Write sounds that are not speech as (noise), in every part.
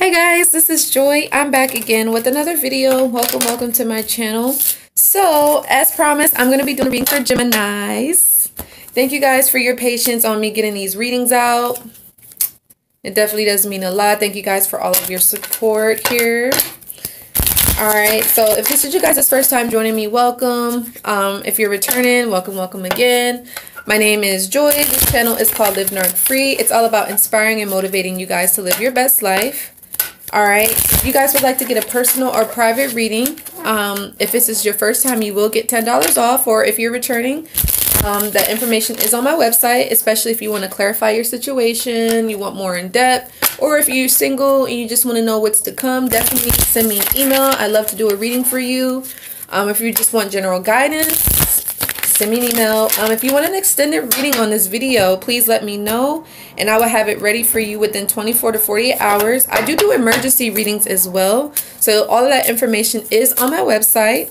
Hey guys, this is Joy. I'm back again with another video. Welcome, welcome to my channel. So, as promised, I'm going to be doing reading for Geminis. Thank you guys for your patience on me getting these readings out. It definitely does mean a lot. Thank you guys for all of your support here. Alright, so if this is you guys' first time joining me, welcome. Um, if you're returning, welcome, welcome again. My name is Joy. This channel is called Live Narc Free. It's all about inspiring and motivating you guys to live your best life. All right. If you guys would like to get a personal or private reading, um, if this is your first time, you will get $10 off. Or if you're returning, um, that information is on my website, especially if you want to clarify your situation, you want more in depth, or if you're single and you just want to know what's to come, definitely send me an email. i love to do a reading for you. Um, if you just want general guidance, send me an email. Um, if you want an extended reading on this video, please let me know and I will have it ready for you within 24 to 48 hours. I do do emergency readings as well. So all of that information is on my website.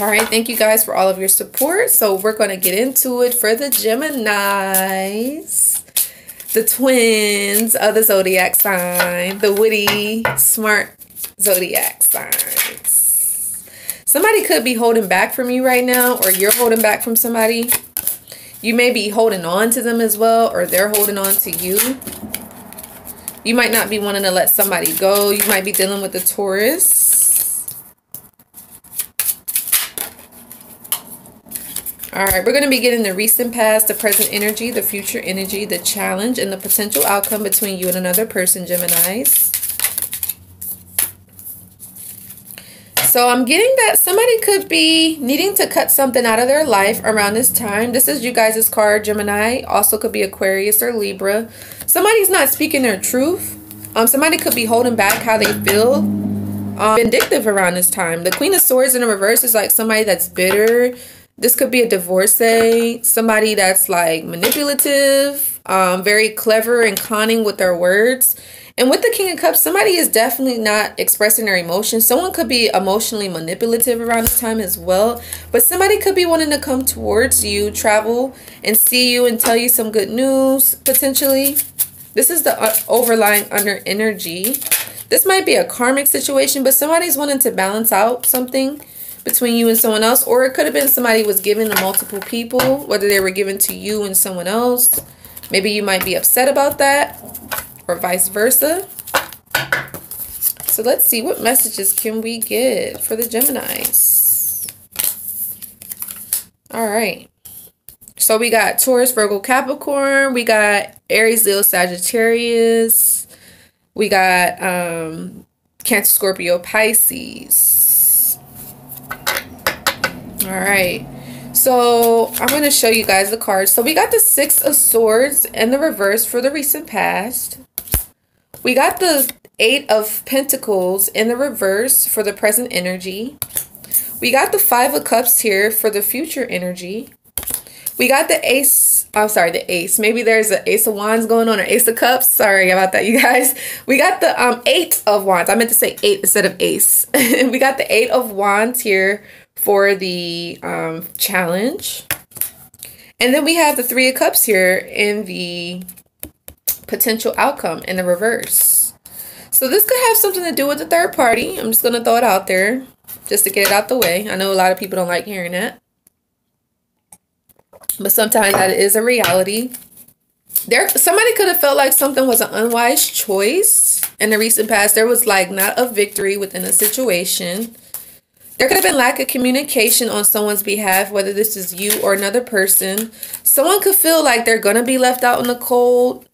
All right, thank you guys for all of your support. So we're going to get into it for the Geminis. The twins of the zodiac sign. The witty, smart zodiac signs. Somebody could be holding back from you right now, or you're holding back from somebody. You may be holding on to them as well, or they're holding on to you. You might not be wanting to let somebody go. You might be dealing with the Taurus. All right, we're going to be getting the recent past, the present energy, the future energy, the challenge, and the potential outcome between you and another person, Geminis. So I'm getting that somebody could be needing to cut something out of their life around this time. This is you guys' card, Gemini. Also could be Aquarius or Libra. Somebody's not speaking their truth. Um, somebody could be holding back how they feel. Um, vindictive around this time. The Queen of Swords in the reverse is like somebody that's bitter. This could be a divorcee. Somebody that's like manipulative. Um, very clever and conning with their words and with the King of Cups, somebody is definitely not expressing their emotions. Someone could be emotionally manipulative around this time as well. But somebody could be wanting to come towards you, travel, and see you and tell you some good news, potentially. This is the uh, overlying under energy. This might be a karmic situation, but somebody's wanting to balance out something between you and someone else. Or it could have been somebody was given to multiple people, whether they were given to you and someone else. Maybe you might be upset about that or vice versa. So let's see, what messages can we get for the Geminis? All right. So we got Taurus, Virgo, Capricorn. We got Aries, Leo, Sagittarius. We got um, Cancer, Scorpio, Pisces. All right. So I'm going to show you guys the cards. So we got the Six of Swords and the reverse for the recent past. We got the Eight of Pentacles in the reverse for the present energy. We got the Five of Cups here for the future energy. We got the Ace, I'm sorry, the Ace. Maybe there's an Ace of Wands going on or Ace of Cups. Sorry about that, you guys. We got the um, Eight of Wands. I meant to say Eight instead of Ace. (laughs) we got the Eight of Wands here for the um, challenge. And then we have the Three of Cups here in the potential outcome in the reverse. So this could have something to do with the third party. I'm just going to throw it out there just to get it out the way. I know a lot of people don't like hearing that. But sometimes that is a reality. There, somebody could have felt like something was an unwise choice in the recent past. There was like not a victory within a situation. There could have been lack of communication on someone's behalf, whether this is you or another person. Someone could feel like they're going to be left out in the cold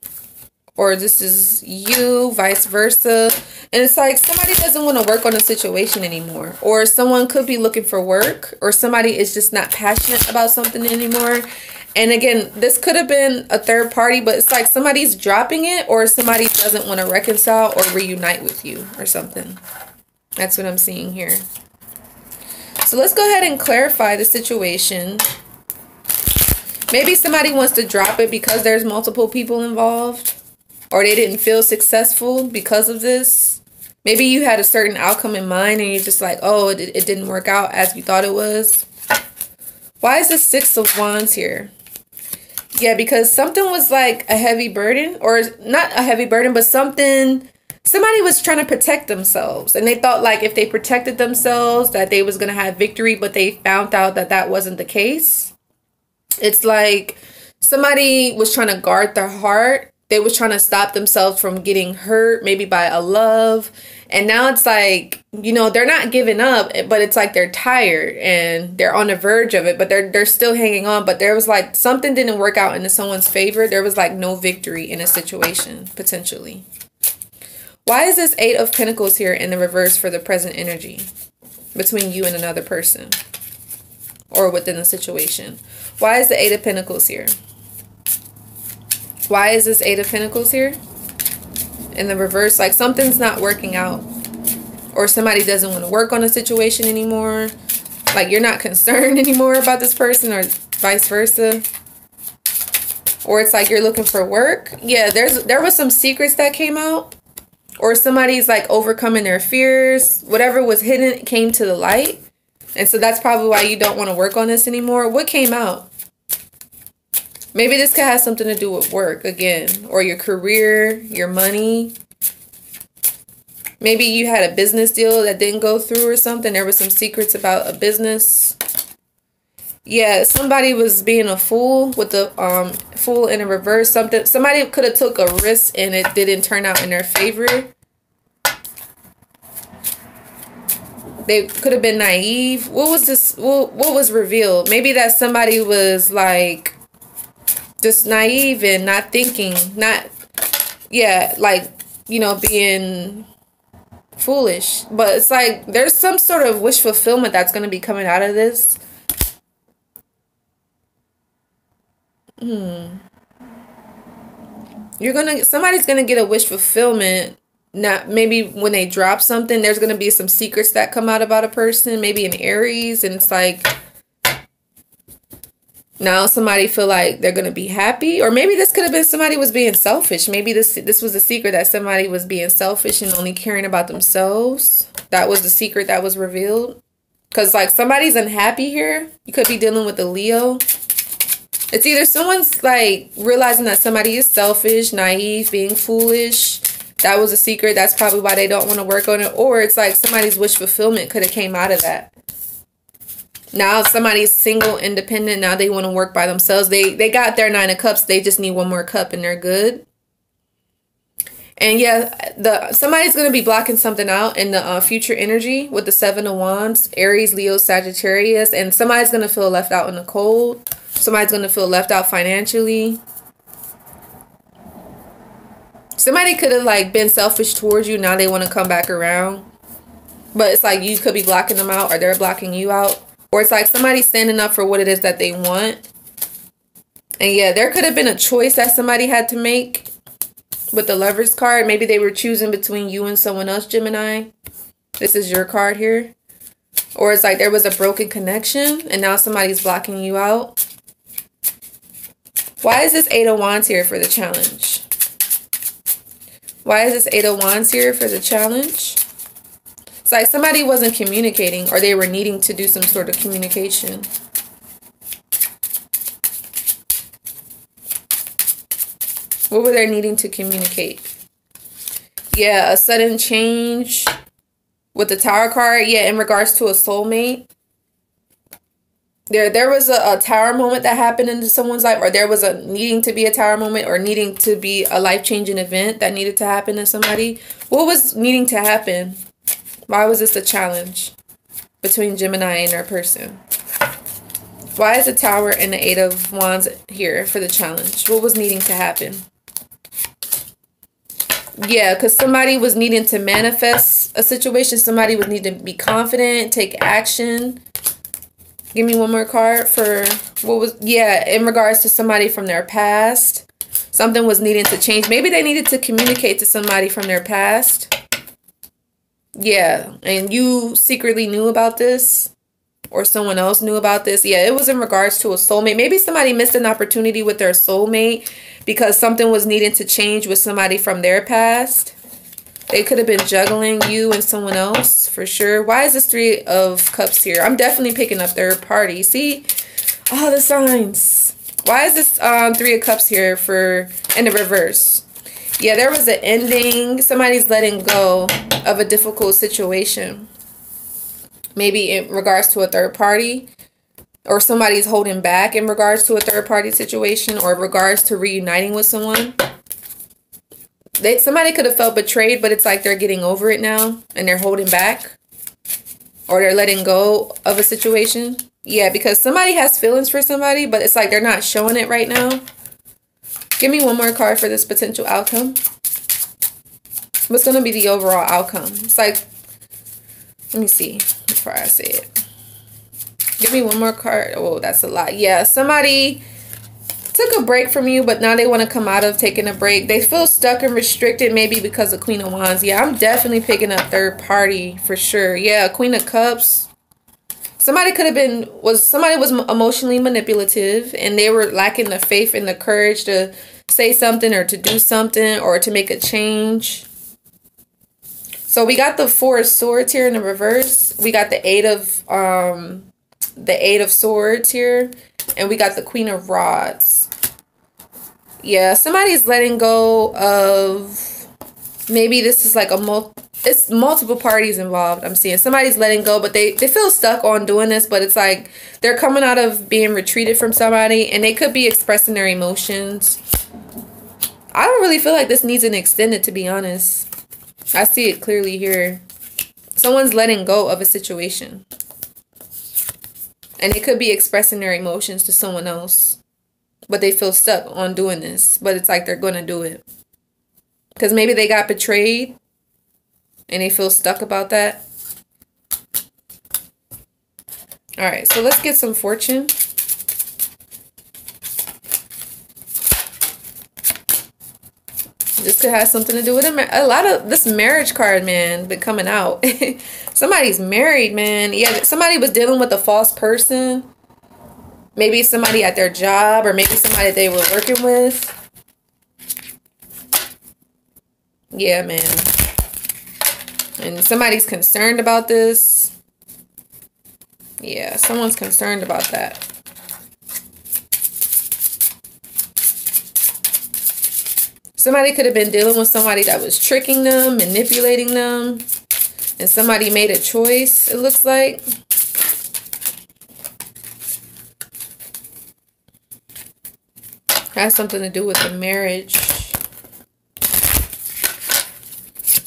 or this is you, vice versa. And it's like somebody doesn't want to work on a situation anymore, or someone could be looking for work, or somebody is just not passionate about something anymore. And again, this could have been a third party, but it's like somebody's dropping it, or somebody doesn't want to reconcile or reunite with you or something. That's what I'm seeing here. So let's go ahead and clarify the situation. Maybe somebody wants to drop it because there's multiple people involved or they didn't feel successful because of this. Maybe you had a certain outcome in mind and you're just like, oh, it, it didn't work out as you thought it was. Why is the Six of Wands here? Yeah, because something was like a heavy burden or not a heavy burden, but something somebody was trying to protect themselves and they thought like if they protected themselves that they was going to have victory but they found out that that wasn't the case it's like somebody was trying to guard their heart they was trying to stop themselves from getting hurt maybe by a love. And now it's like you know they're not giving up but it's like they're tired and they're on the verge of it but they're they're still hanging on. But there was like something didn't work out into someone's favor. There was like no victory in a situation potentially. Why is this eight of pentacles here in the reverse for the present energy between you and another person or within the situation? Why is the eight of pentacles here why is this eight of pentacles here? In the reverse like something's not working out. Or somebody doesn't want to work on a situation anymore. Like you're not (laughs) concerned anymore about this person or vice versa. Or it's like you're looking for work. Yeah there's there was some secrets that came out. Or somebody's like overcoming their fears. Whatever was hidden came to the light. And so that's probably why you don't want to work on this anymore. What came out Maybe this could have something to do with work again, or your career, your money. Maybe you had a business deal that didn't go through or something. There was some secrets about a business. Yeah, somebody was being a fool with the um fool in a reverse. Something somebody could have took a risk and it didn't turn out in their favor. They could have been naive. What was this? What, what was revealed? Maybe that somebody was like just naive and not thinking, not, yeah, like, you know, being foolish. But it's like there's some sort of wish fulfillment that's going to be coming out of this. Hmm. You're to, somebody's to get a wish fulfillment. Not maybe when they drop something, there's to be some secrets that come out about a person, maybe an Aries, and it's like, now somebody feel like they're gonna be happy or maybe this could have been somebody was being selfish. Maybe this this was a secret that somebody was being selfish and only caring about themselves. That was the secret that was revealed. Because like somebody's unhappy here. You could be dealing with a leo. It's either someone's like realizing that somebody is selfish naive being foolish. That was a secret. That's probably why they don't want to work on it. Or it's like somebody's wish fulfillment could have came out of that now somebody's single independent now they want to work by themselves. They they got their nine of cups they just need one more cup and they're good. And yeah the somebody's going to be blocking something out in the uh, future energy with the seven of wands aries leo sagittarius and somebody's going to feel left out in the cold. Somebody's going to feel left out financially. Somebody could have like been selfish towards you now they want to come back around. But it's like you could be blocking them out or they're blocking you out or it's like somebody standing up for what it is that they want. And yeah, there could have been a choice that somebody had to make with the lover's card. Maybe they were choosing between you and someone else, Gemini. This is your card here. Or it's like there was a broken connection and now somebody's blocking you out. Why is this Eight of Wands here for the challenge? Why is this Eight of Wands here for the challenge? It's like somebody wasn't communicating or they were needing to do some sort of communication. What were they needing to communicate? Yeah, a sudden change with the tower card. Yeah, in regards to a soulmate. There, there was a, a tower moment that happened into someone's life, or there was a needing to be a tower moment, or needing to be a life changing event that needed to happen to somebody. What was needing to happen? Why was this a challenge between Gemini and their person? Why is the Tower and the Eight of Wands here for the challenge? What was needing to happen? Yeah, because somebody was needing to manifest a situation. Somebody was needing to be confident, take action. Give me one more card for what was, yeah, in regards to somebody from their past. Something was needing to change. Maybe they needed to communicate to somebody from their past. Yeah, and you secretly knew about this or someone else knew about this. Yeah, it was in regards to a soulmate. Maybe somebody missed an opportunity with their soulmate because something was needing to change with somebody from their past. They could have been juggling you and someone else for sure. Why is this three of cups here? I'm definitely picking up third party. See? All the signs. Why is this um, three of cups here for in the reverse? Yeah, there was an ending. Somebody's letting go of a difficult situation. Maybe in regards to a third party. Or somebody's holding back in regards to a third party situation. Or regards to reuniting with someone. They, somebody could have felt betrayed, but it's like they're getting over it now. And they're holding back. Or they're letting go of a situation. Yeah, because somebody has feelings for somebody, but it's like they're not showing it right now. Give me one more card for this potential outcome. What's going to be the overall outcome? It's like, let me see before I say it. Give me one more card. Oh, that's a lot. Yeah, somebody took a break from you, but now they want to come out of taking a break. They feel stuck and restricted, maybe because of Queen of Wands. Yeah, I'm definitely picking up third party for sure. Yeah, Queen of Cups somebody could have been was somebody was emotionally manipulative and they were lacking the faith and the courage to say something or to do something or to make a change. So we got the four of swords here in the reverse. We got the eight of um the eight of swords here and we got the queen of rods. Yeah somebody's letting go of maybe this is like a multi it's multiple parties involved. I'm seeing somebody's letting go, but they they feel stuck on doing this. But it's like they're coming out of being retreated from somebody, and they could be expressing their emotions. I don't really feel like this needs an extended, to be honest. I see it clearly here. Someone's letting go of a situation. And they could be expressing their emotions to someone else. But they feel stuck on doing this. But it's like they're to do it. Because maybe they got betrayed and they feel stuck about that. All right, so let's get some fortune. This could have something to do with a, a lot of this marriage card, man, been coming out. (laughs) Somebody's married, man. Yeah, somebody was dealing with a false person. Maybe somebody at their job or maybe somebody they were working with. Yeah, man and somebody's concerned about this. Yeah, someone's concerned about that. Somebody could have been dealing with somebody that was tricking them, manipulating them, and somebody made a choice, it looks like. Has something to do with the marriage.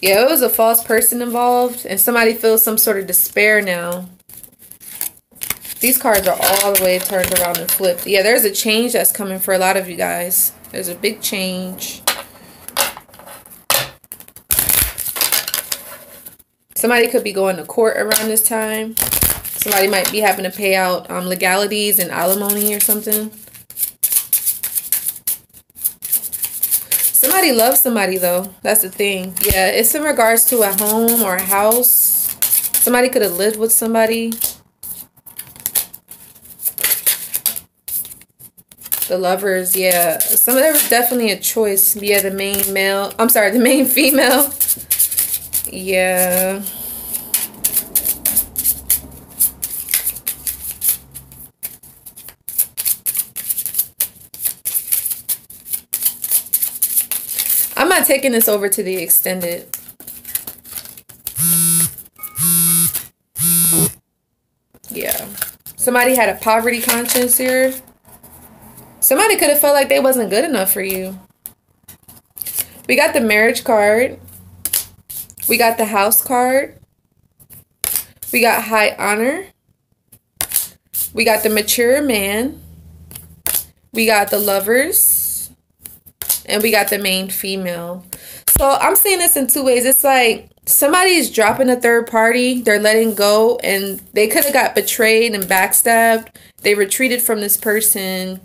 Yeah, it was a false person involved, and somebody feels some sort of despair now. These cards are all the way turned around and flipped. Yeah, there's a change that's coming for a lot of you guys. There's a big change. Somebody could be going to court around this time. Somebody might be having to pay out um, legalities and alimony or something. Somebody loves somebody though. That's the thing. Yeah, it's in regards to a home or a house. Somebody could have lived with somebody. The lovers, yeah. Some there was definitely a choice. Yeah, the main male. I'm sorry, the main (laughs) female. Yeah. Not taking this over to the extended. Yeah. Somebody had a poverty conscience here. Somebody could have felt like they wasn't good enough for you. We got the marriage card. We got the house card. We got high honor. We got the mature man. We got the lovers and we got the main female. So I'm seeing this in two ways. It's like somebody's dropping a third party, they're letting go, and they could have got betrayed and backstabbed. They retreated from this person.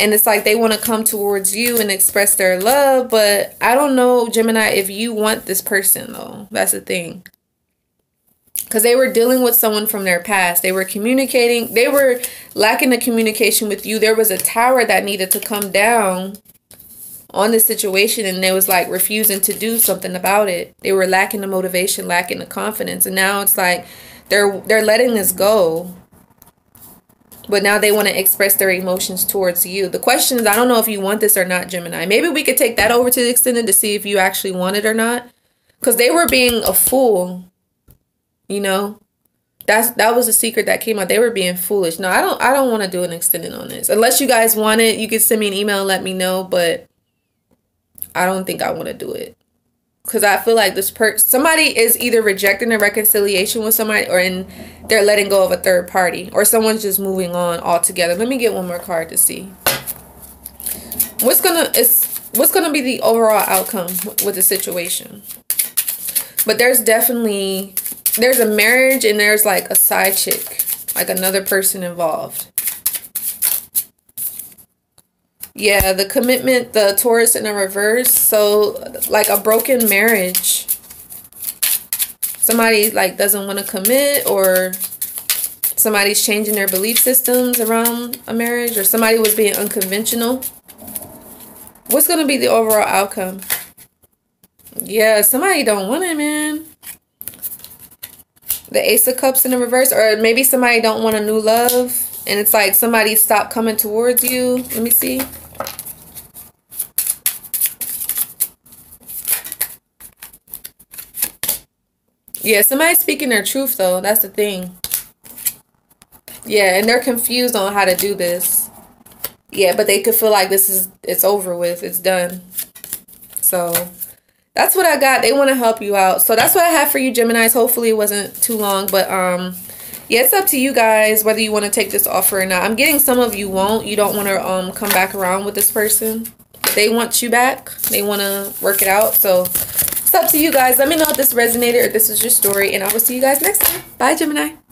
And it's like they want to come towards you and express their love, but I don't know, Gemini, if you want this person though. That's the thing because they were dealing with someone from their past. They were communicating, they were lacking the communication with you. There was a tower that needed to come down on this situation and they was like refusing to do something about it. They were lacking the motivation, lacking the confidence, and now it's like they're they're letting this go. but now they want to express their emotions towards you. The question is, I don't know if you want this or not, Gemini. Maybe we could take that over to the extended to see if you actually want it or not. Because they were being a fool, you know. That's that was a secret that came out. They were being foolish. No, I don't. I don't want to do an extended on this. Unless you guys want it, you can send me an email and let me know. But I don't think I want to do it because I feel like this per somebody is either rejecting a reconciliation with somebody or in they're letting go of a third party or someone's just moving on altogether. Let me get one more card to see. What's gonna is what's gonna be the overall outcome with the situation? But there's definitely there's a marriage and there's like a side chick, like another person involved. Yeah, the commitment, the Taurus in a reverse. So like a broken marriage. Somebody like doesn't want to commit or somebody's changing their belief systems around a marriage or somebody was being unconventional. What's going to be the overall outcome? Yeah, somebody don't want it, man. The Ace of Cups in the reverse. Or maybe somebody don't want a new love. And it's like somebody stopped coming towards you. Let me see. Yeah, somebody's speaking their truth, though. That's the thing. Yeah, and they're confused on how to do this. Yeah, but they could feel like this is, it's over with. It's done. So, that's what I got. They want to help you out. So, that's what I have for you, Geminis. Hopefully, it wasn't too long. But, um, yeah, it's up to you guys whether you want to take this offer or not. I'm getting some of you won't. You don't want to um come back around with this person. They want you back. They want to work it out. So, it's up to you guys. Let me know if this resonated or this is your story. And I will see you guys next time. Bye, Gemini.